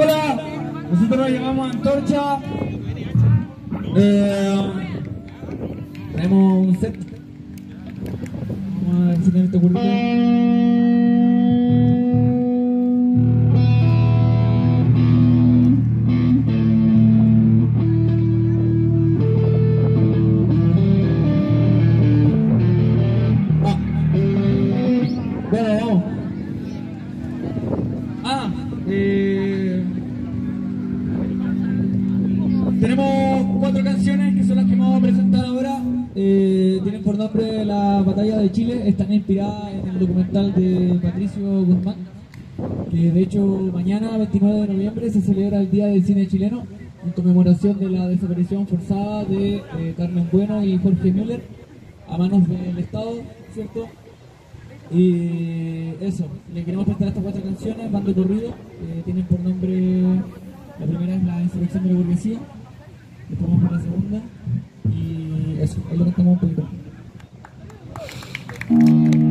Hola, nosotros nos llamamos Antorcha. Eh, tenemos un set. Vamos a si este currículum. Chile. Están inspiradas en el documental de Patricio Guzmán. Que de hecho mañana, 29 de noviembre, se celebra el Día del Cine Chileno en conmemoración de la desaparición forzada de eh, Carmen Bueno y Jorge Müller a manos del Estado, ¿cierto? Y eso, le queremos prestar estas cuatro canciones, van de corrido, eh, tienen por nombre, la primera es La insurrección de la burguesía, después por la segunda, y eso, ahí lo cantamos un poquito. Bueno,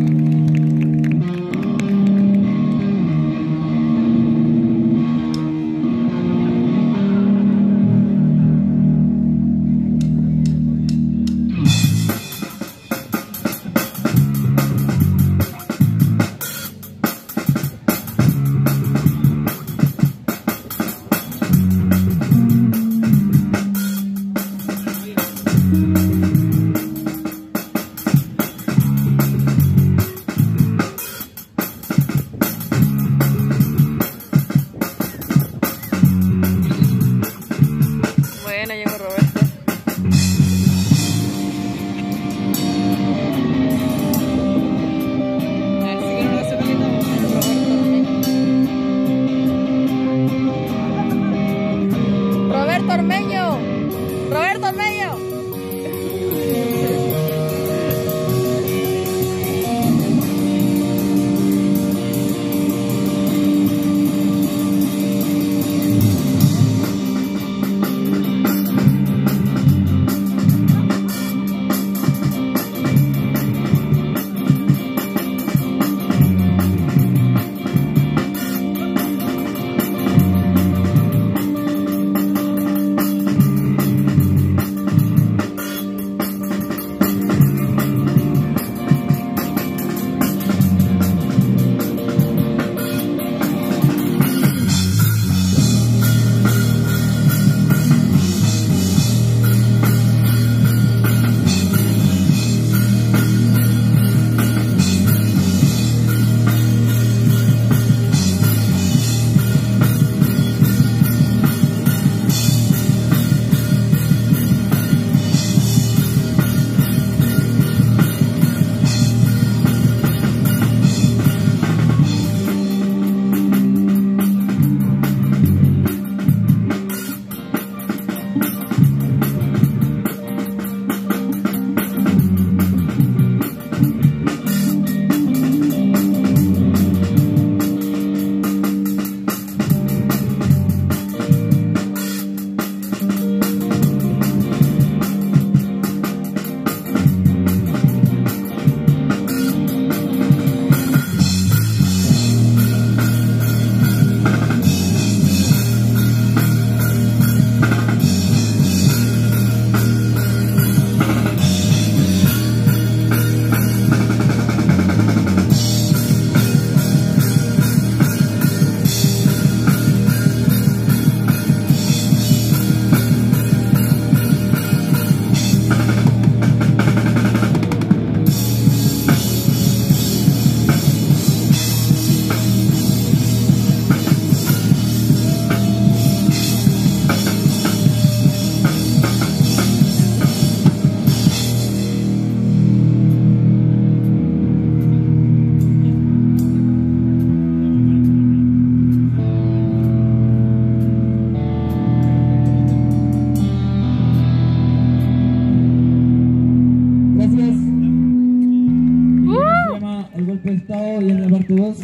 y en la parte 2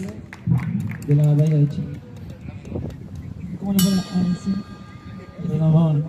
de la batalla de Chile. ¿Cómo le fue? Ah, sí. Pero no, vamos.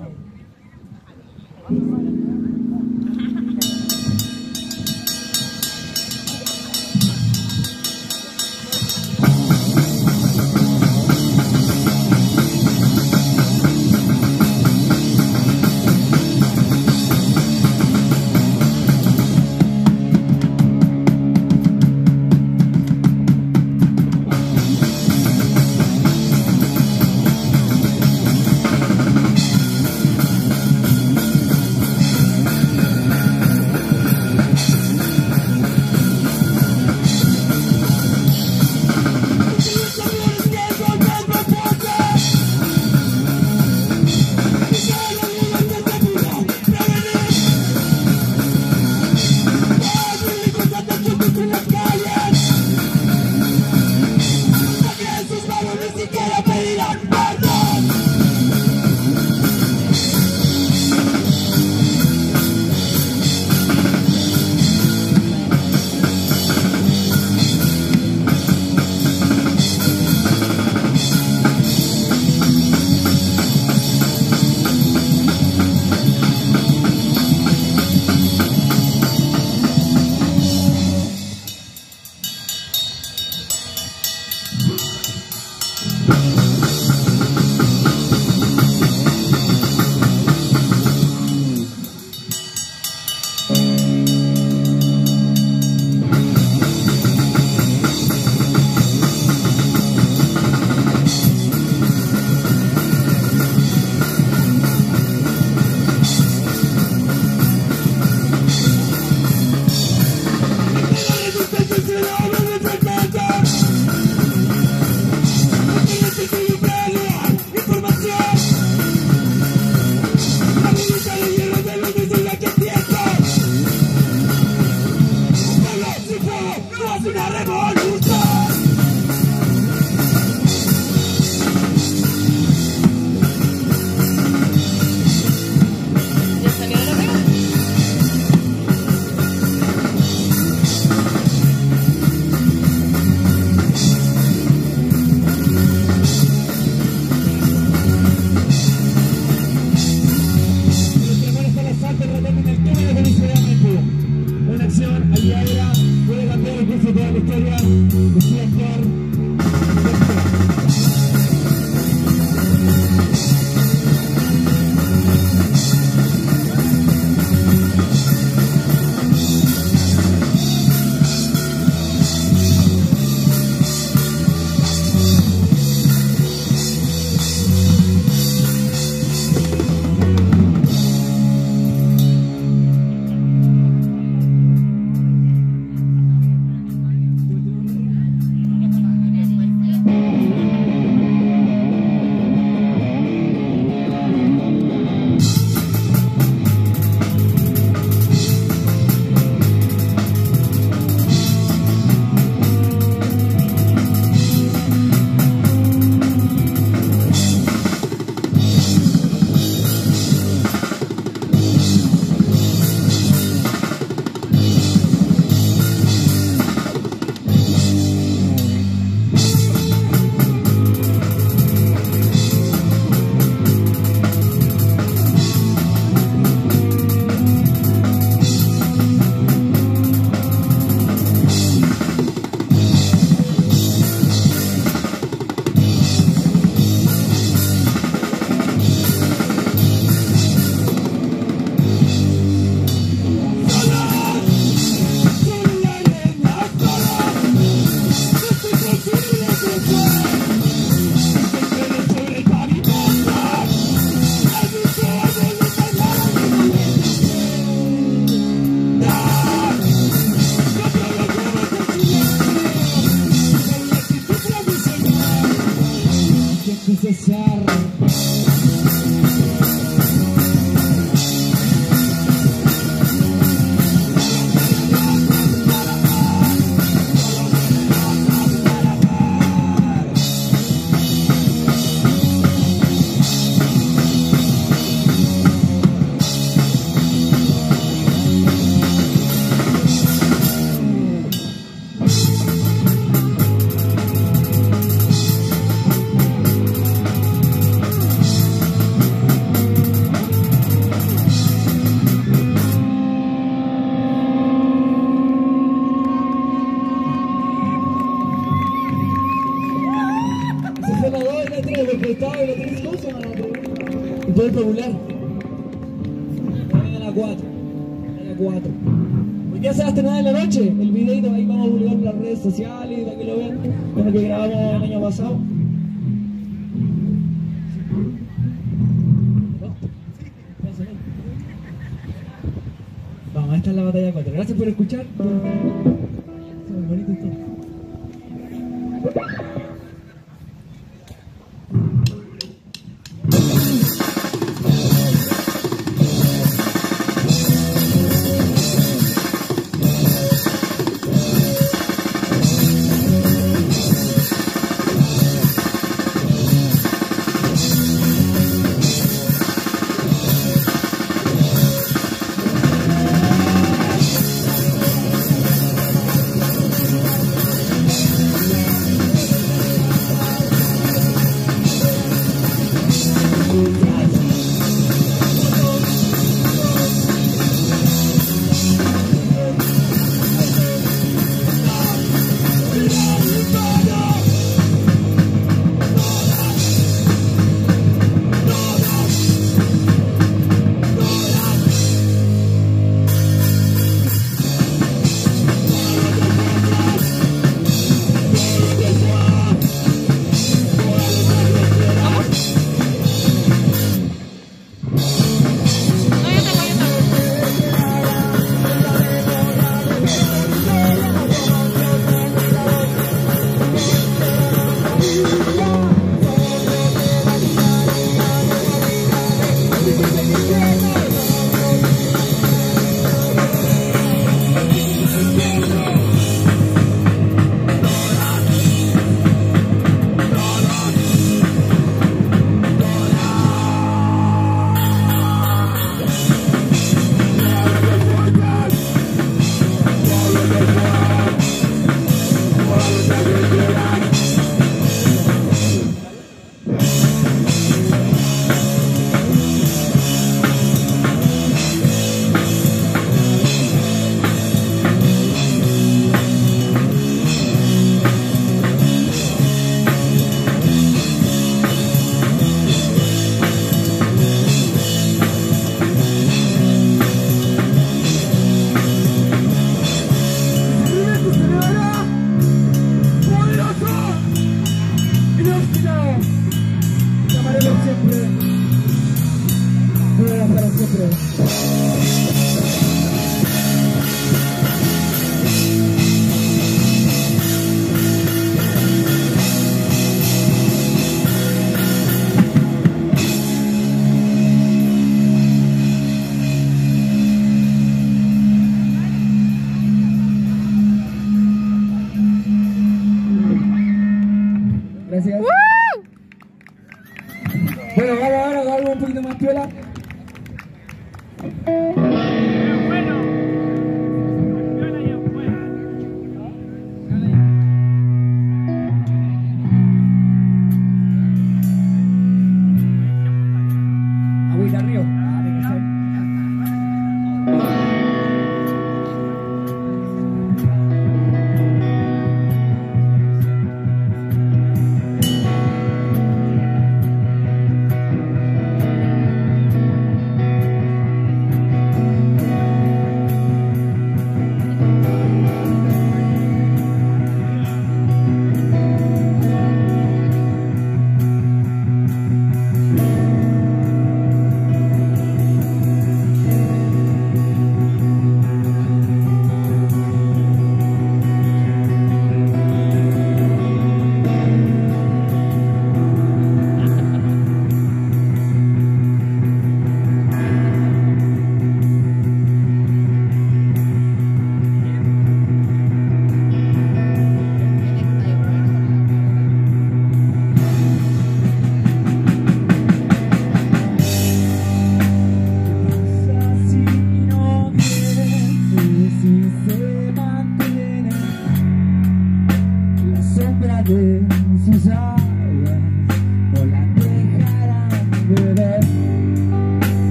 sin cesar.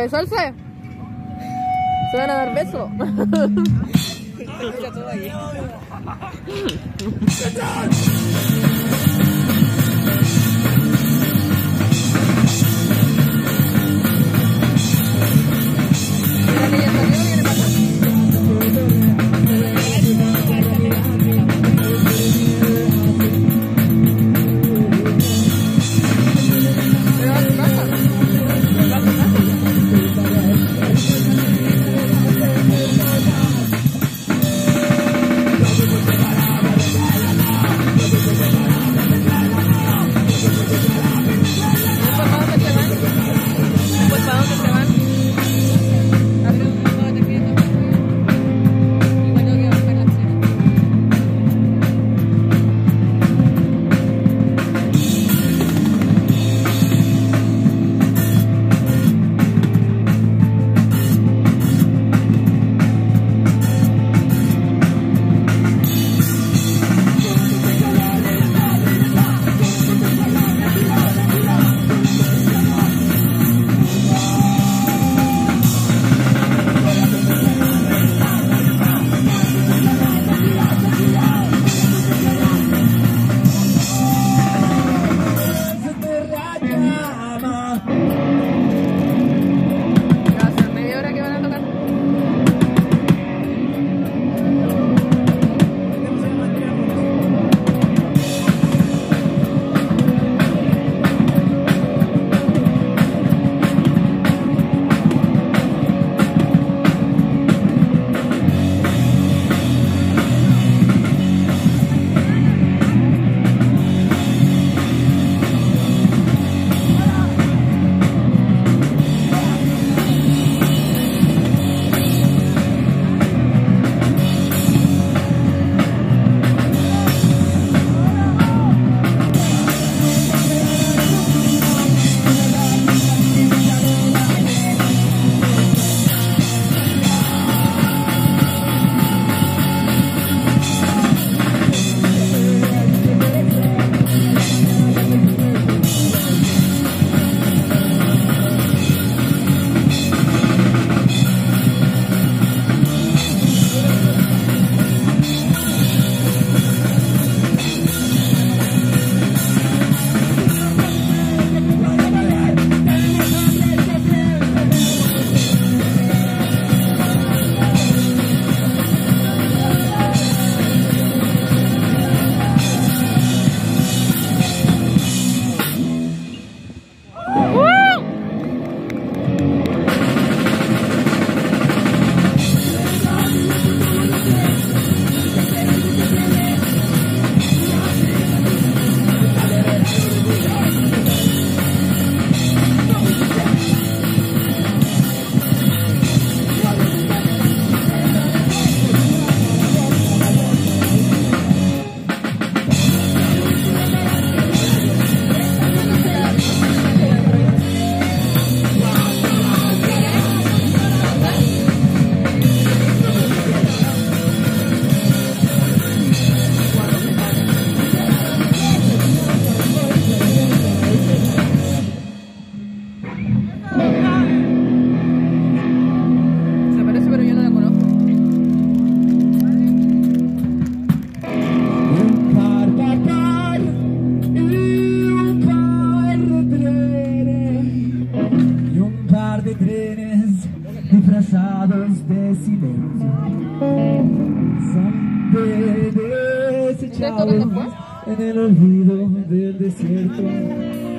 Besarse? ¿Se van a dar beso? del desierto.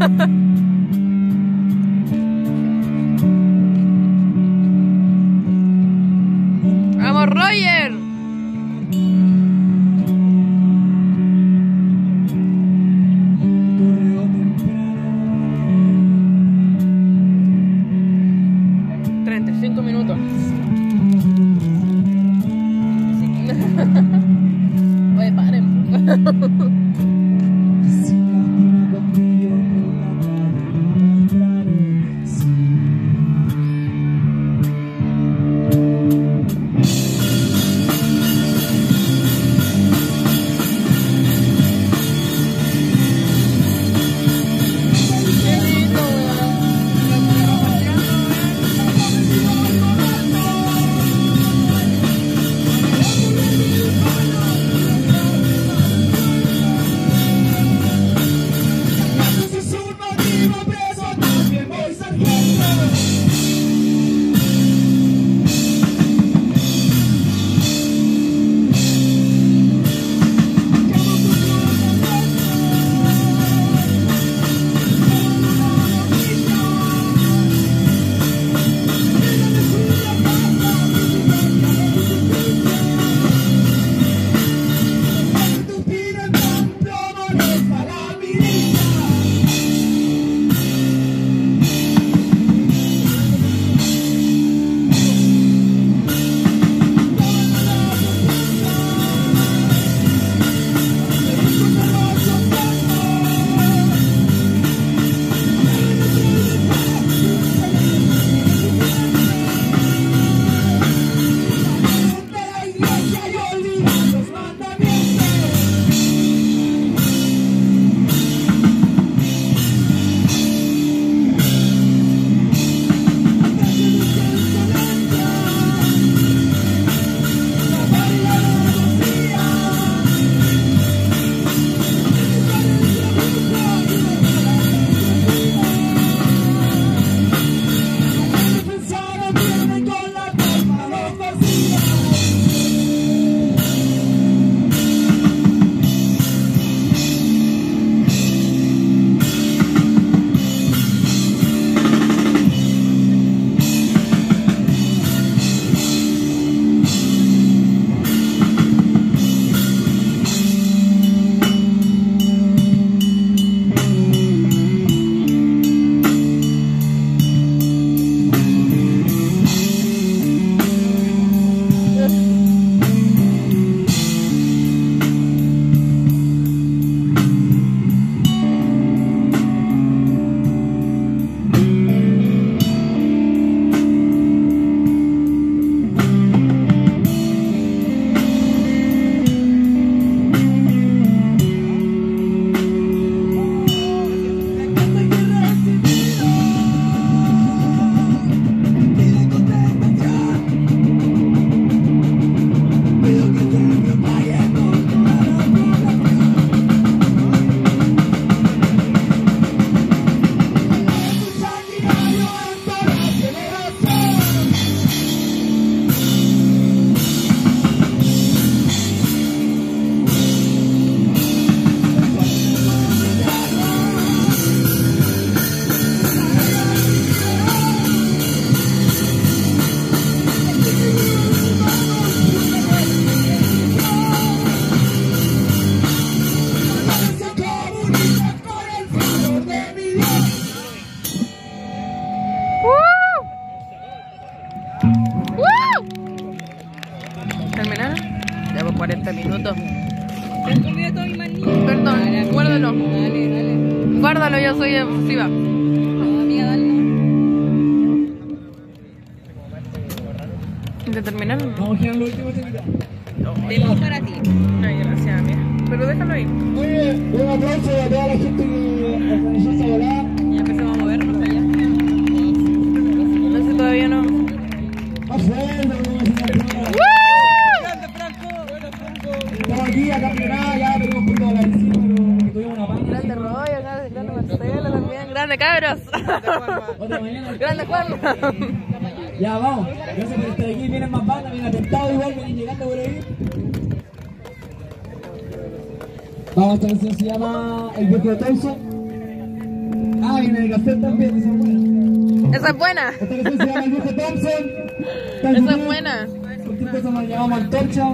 Ha ha ha! Grande Juan. Ya, vamos. Gracias por estar aquí. Vienen más bandas, vienen atentados igual, vienen llegando por ahí. Vamos, esta canción se llama El viejo de Thompson. Ah, viene el cassette también, esa es buena. Esa es buena. Esta canción se llama El viejo Thompson. Esa es buena. Cualquier cosa nos llamamos antorcha.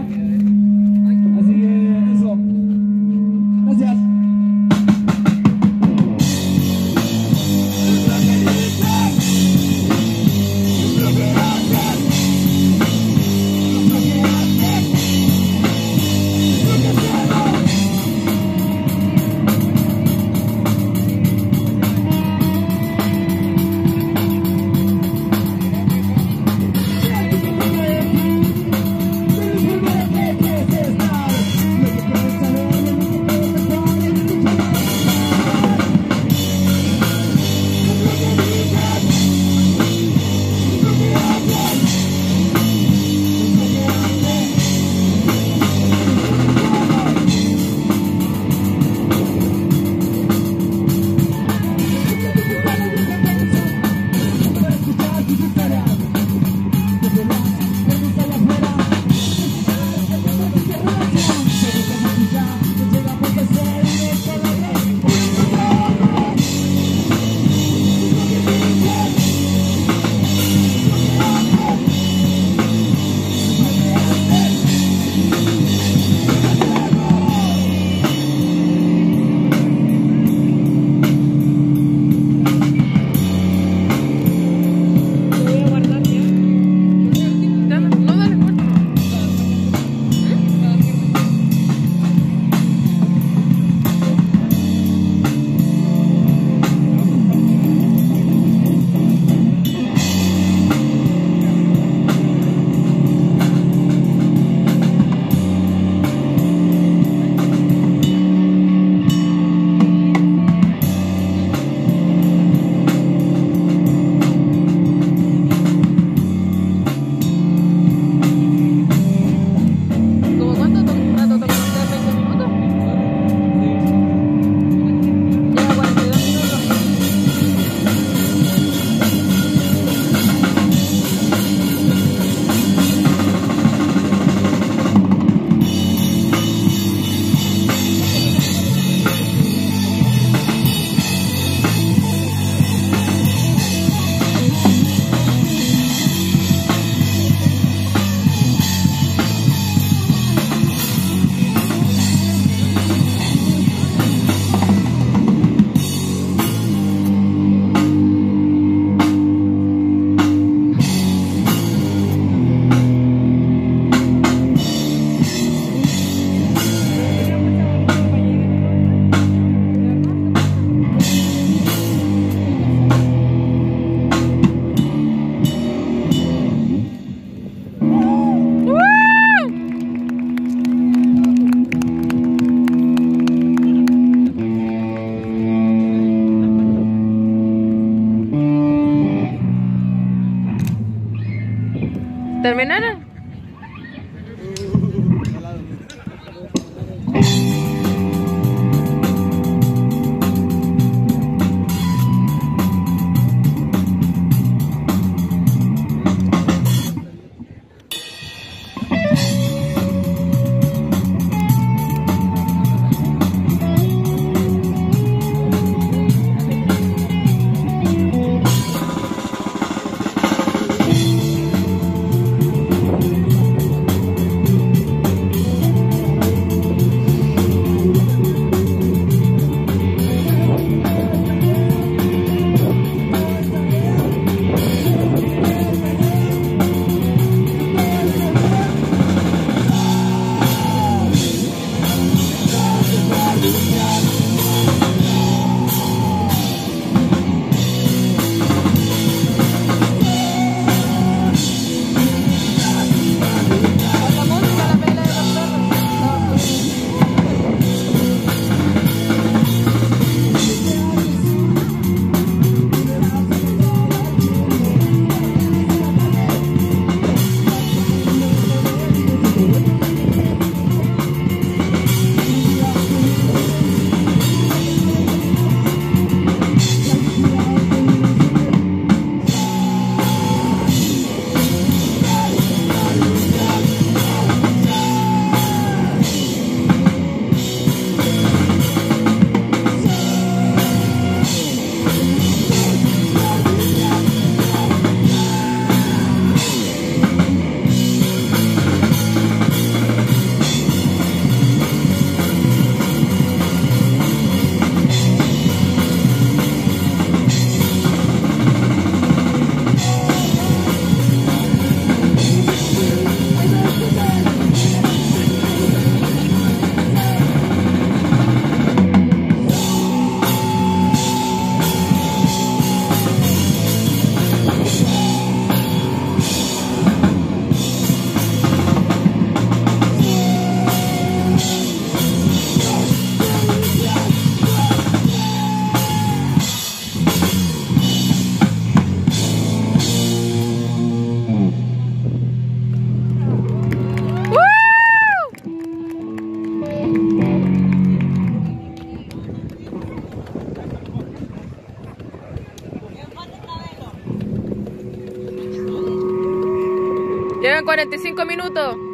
45 minutos.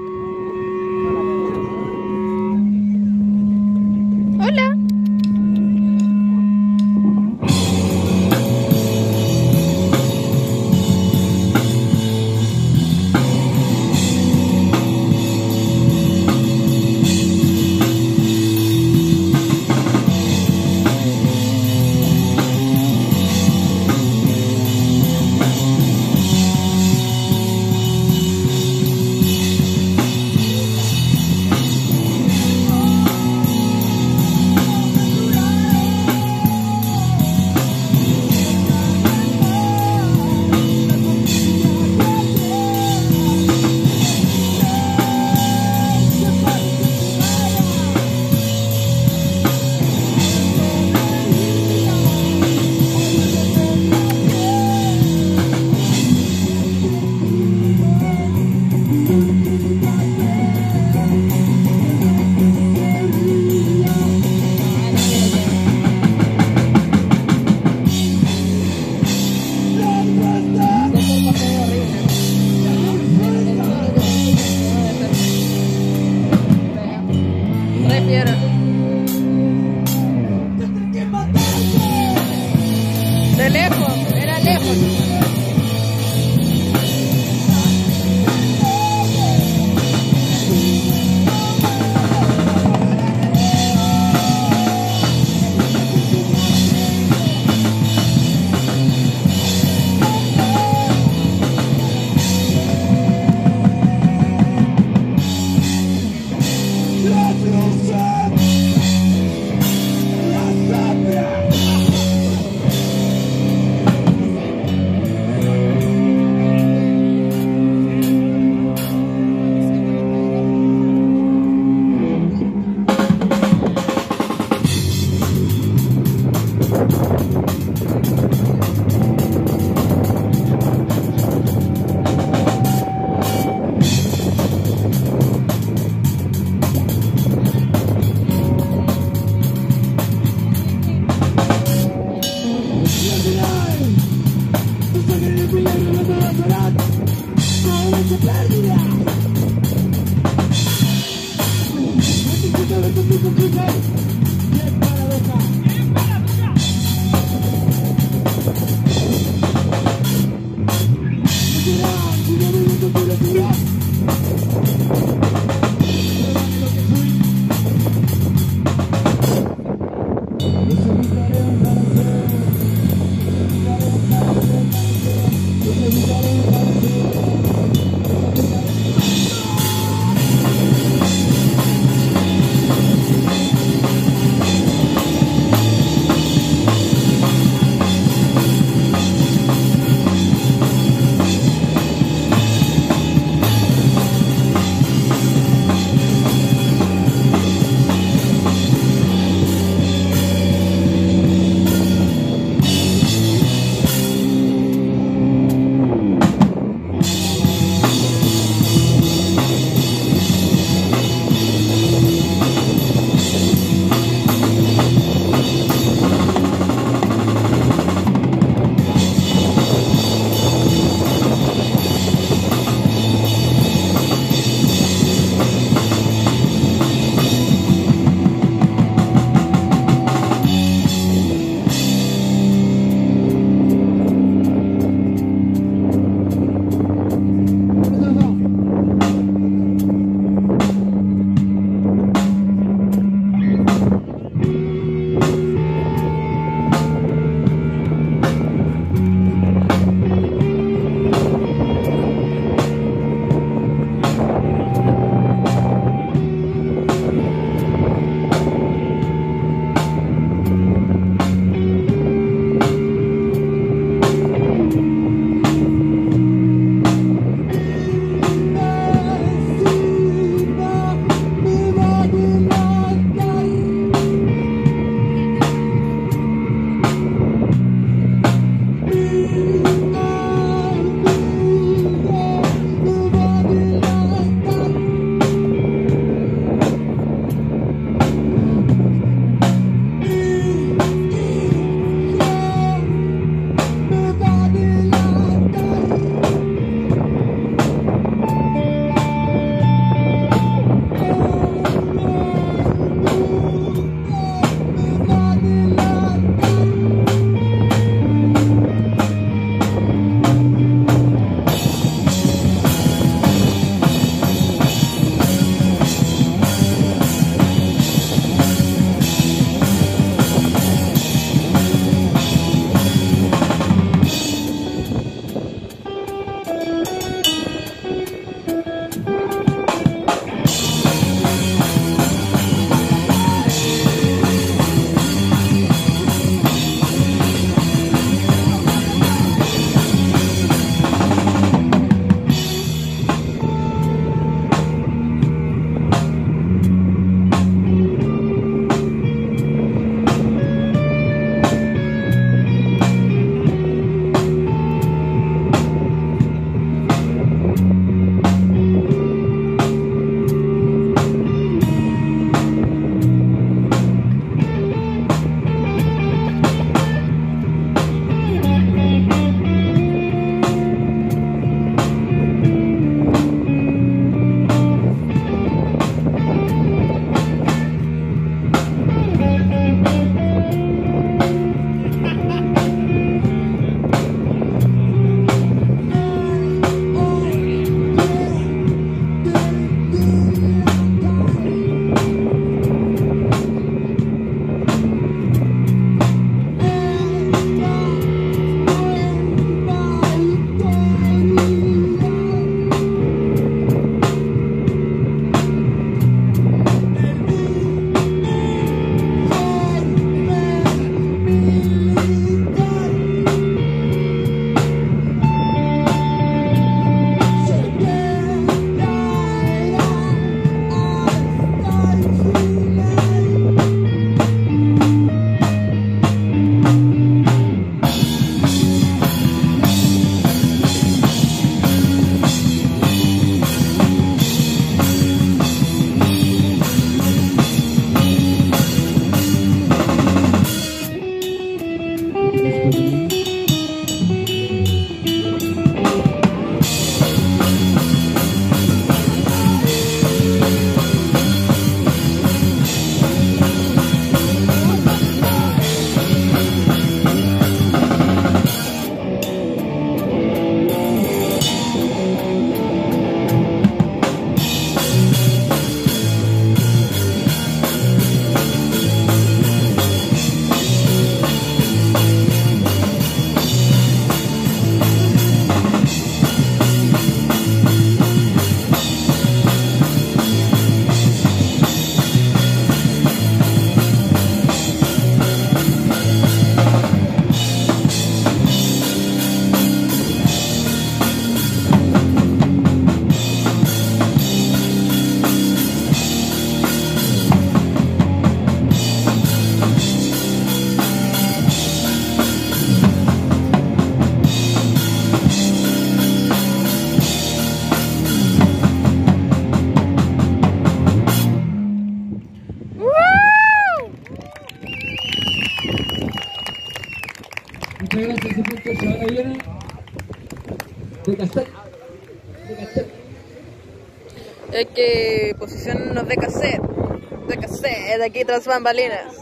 Aquí tras bambalinas.